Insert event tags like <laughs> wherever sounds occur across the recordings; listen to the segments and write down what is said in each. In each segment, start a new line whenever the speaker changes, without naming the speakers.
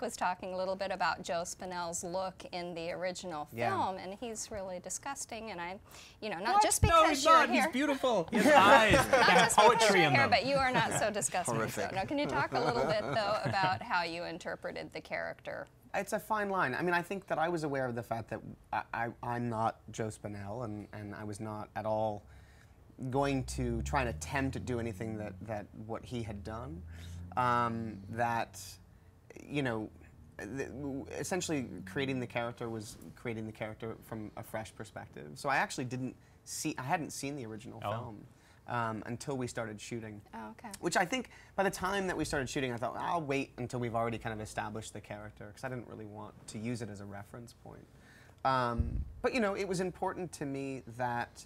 Franck was talking a little bit about Joe Spinell's look in the original
Yeah.
film, and he's really disgusting. And I, you know, not just
no,
because
he's
you're
not.
here.
He's beautiful. <laughs> He has eyes. <laughs>
Not just because
poetry
you're
in
here,
them.
but you are not so disgusting. <laughs> so,
Horrific.
no, can you talk a little bit though about how you interpreted the character?
It's a fine line. I mean, I think that I was aware of the fact that I, I, I'm not Joe Spinell, and, and I was not at all going to try and attempt to do anything that, that what he had done. Um, that, you know, th- essentially creating the character was creating the character from a fresh perspective. So I actually didn't see, I hadn't seen the original
Oh.
film um, until we started shooting.
Oh, okay.
Which I think by the time that we started shooting, I thought I'll wait until we've already kind of established the character because I didn't really want to use it as a reference point. Um, but you know, it was important to me that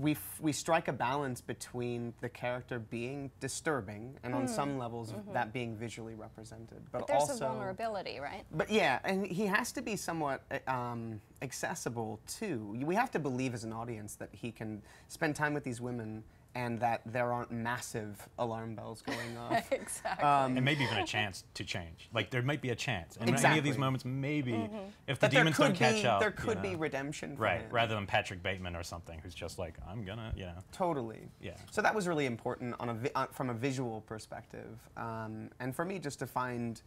we f- we strike a balance between the character being disturbing and on some levels that being visually represented, but,
But there's
also
a vulnerability, right?
but yeah, and he has to be somewhat uh, um, accessible too. We have to believe as an audience that he can spend time with these women and that there aren't massive alarm bells going <laughs> off.
exactly.
Um,
and maybe even a chance to change. Like there might be a chance. And any of these moments, maybe
Mm-hmm.
if the
that
demons don't catch
be
up,
there
you
could be redemption for
right,
him.
rather than Patrick Bateman or something, who's just like, I'm gonna, you know.
Totally.
Yeah.
So that was really important on a vi- uh, from a visual perspective, um, and for me just to find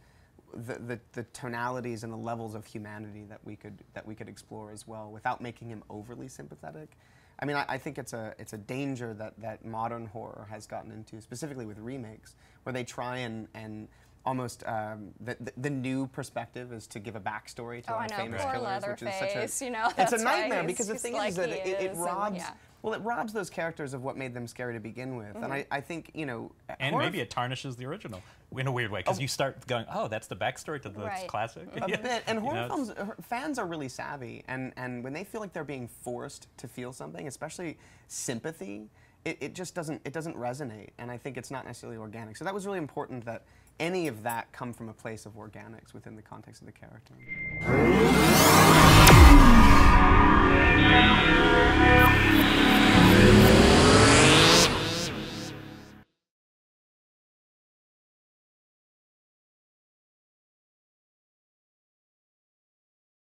the, the, the tonalities and the levels of humanity that we could that we could explore as well, without making him overly sympathetic. I mean, I, I think it's a it's a danger that, that modern horror has gotten into, specifically with remakes, where they try and and almost um, the, the the new perspective is to give a backstory to
Oh,
our famous
Poor
killers, which is such a
you know,
it's a nightmare because the thing
like
is that
he
it, it
is, and-
robs
yeah.
Well, it robs those characters of what made them scary to begin with, and mm-hmm. I, I think you know,
And
horror-
maybe it tarnishes the original in a weird way, because oh. you start going, oh, that's the backstory to the
Right.
classic.
a <laughs> bit. And
You
horror
know,
films, fans are really savvy, and and when they feel like they're being forced to feel something, especially sympathy, it, it just doesn't it doesn't resonate, and I think it's not necessarily organic. So that was really important that any of that come from a place of organics within the context of the character.